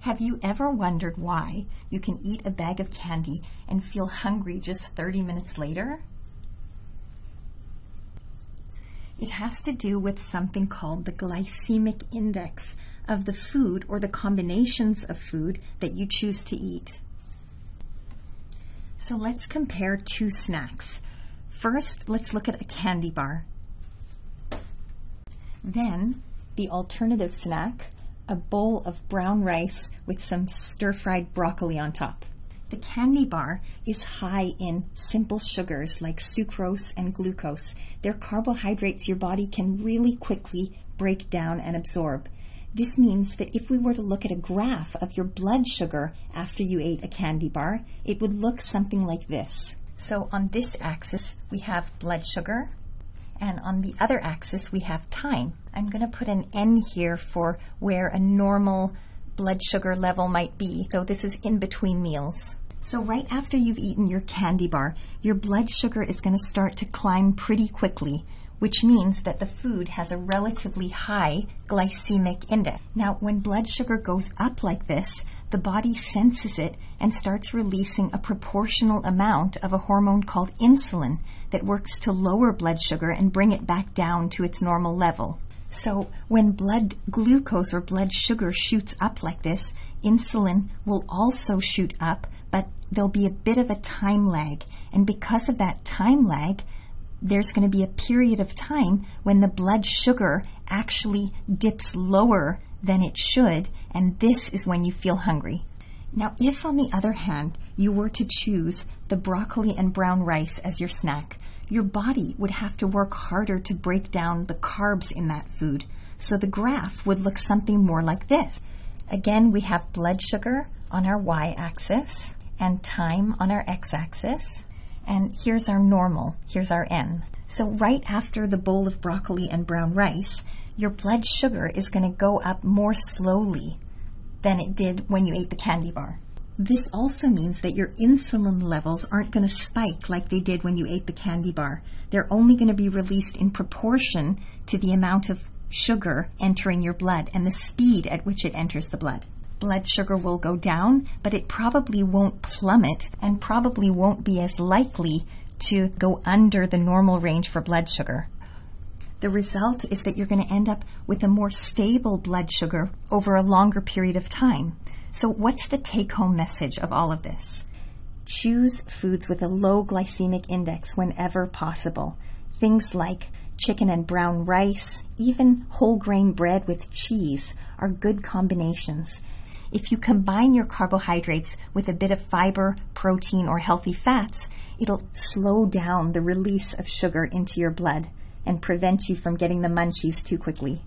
Have you ever wondered why you can eat a bag of candy and feel hungry just 30 minutes later? It has to do with something called the glycemic index of the food or the combinations of food that you choose to eat. So let's compare two snacks. First, let's look at a candy bar. Then, the alternative snack, a bowl of brown rice with some stir-fried broccoli on top. The candy bar is high in simple sugars like sucrose and glucose. They're carbohydrates your body can really quickly break down and absorb. This means that if we were to look at a graph of your blood sugar after you ate a candy bar, it would look something like this. So on this axis, we have blood sugar, and on the other axis, we have time. I'm going to put an N here for where a normal blood sugar level might be. So this is in between meals. So right after you've eaten your candy bar, your blood sugar is going to start to climb pretty quickly which means that the food has a relatively high glycemic index. Now, when blood sugar goes up like this, the body senses it and starts releasing a proportional amount of a hormone called insulin that works to lower blood sugar and bring it back down to its normal level. So when blood glucose or blood sugar shoots up like this, insulin will also shoot up, but there'll be a bit of a time lag. And because of that time lag, there's going to be a period of time when the blood sugar actually dips lower than it should, and this is when you feel hungry. Now, if on the other hand, you were to choose the broccoli and brown rice as your snack, your body would have to work harder to break down the carbs in that food. So the graph would look something more like this. Again, we have blood sugar on our y-axis and time on our x-axis and here's our normal, here's our N. So right after the bowl of broccoli and brown rice, your blood sugar is going to go up more slowly than it did when you ate the candy bar. This also means that your insulin levels aren't going to spike like they did when you ate the candy bar. They're only going to be released in proportion to the amount of sugar entering your blood and the speed at which it enters the blood blood sugar will go down, but it probably won't plummet and probably won't be as likely to go under the normal range for blood sugar. The result is that you're going to end up with a more stable blood sugar over a longer period of time. So what's the take-home message of all of this? Choose foods with a low glycemic index whenever possible. Things like chicken and brown rice, even whole grain bread with cheese are good combinations. If you combine your carbohydrates with a bit of fiber, protein, or healthy fats, it'll slow down the release of sugar into your blood and prevent you from getting the munchies too quickly.